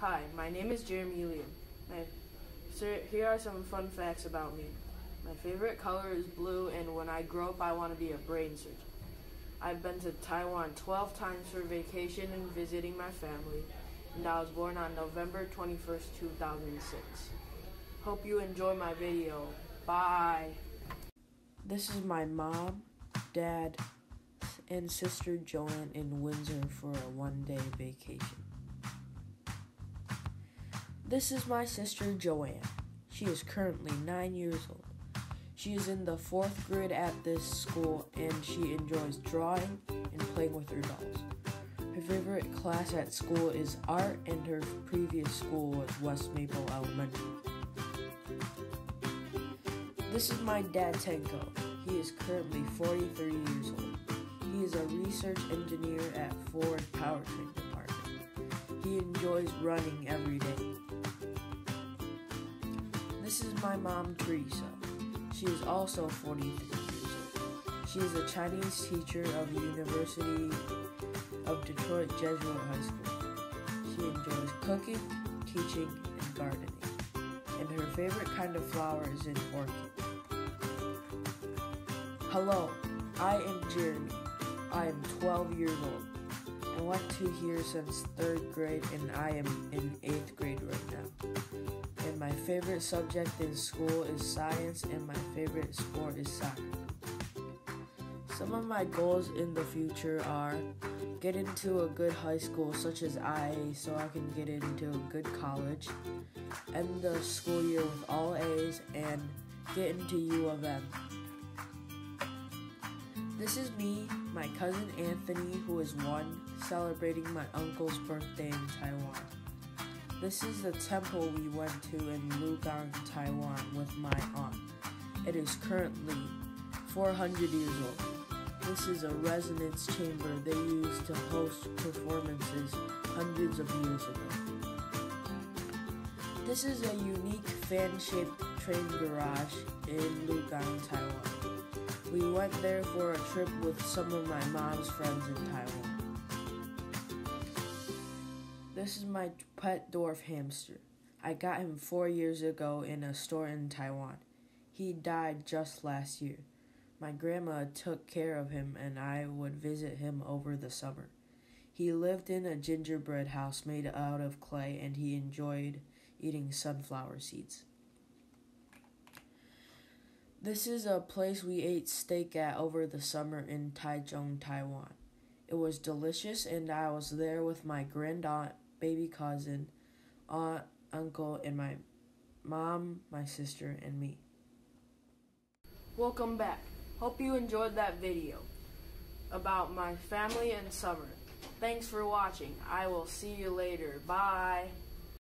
Hi, my name is Jeremy Liam. My, sir, here are some fun facts about me. My favorite color is blue, and when I grow up, I want to be a brain surgeon. I've been to Taiwan 12 times for vacation and visiting my family, and I was born on November 21st, 2006. Hope you enjoy my video. Bye. This is my mom, dad, and sister Joanne in Windsor for a one day vacation. This is my sister Joanne. She is currently nine years old. She is in the fourth grade at this school and she enjoys drawing and playing with her dolls. Her favorite class at school is art, and her previous school was West Maple Elementary. This is my dad Tenko. He is currently 43 years old. He is a research engineer at Ford Powertrain Department. He enjoys running every day. This is my mom Teresa. She is also 43 years old. She is a Chinese teacher of the University of Detroit Jesuit High School. She enjoys cooking, teaching, and gardening. And her favorite kind of flower is an orchid. Hello, I am Jeremy. I am 12 years old. I went to here since third grade and I am in eighth grade right now. And my favorite subject in school is science and my favorite sport is soccer. Some of my goals in the future are get into a good high school such as IA so I can get into a good college, end the school year with all A's, and get into U of M. This is me, my cousin Anthony, who is one, celebrating my uncle's birthday in Taiwan. This is the temple we went to in Lugang, Taiwan with my aunt. It is currently 400 years old. This is a resonance chamber they used to host performances hundreds of years ago. This is a unique fan shaped train garage in Lugang, Taiwan. We went there for a trip with some of my mom's friends in Taiwan. This is my pet dwarf hamster. I got him four years ago in a store in Taiwan. He died just last year. My grandma took care of him and I would visit him over the summer. He lived in a gingerbread house made out of clay and he enjoyed eating sunflower seeds. This is a place we ate steak at over the summer in Taichung, Taiwan. It was delicious, and I was there with my grandaunt, baby cousin, aunt, uncle, and my mom, my sister, and me. Welcome back. Hope you enjoyed that video about my family and summer. Thanks for watching. I will see you later. Bye.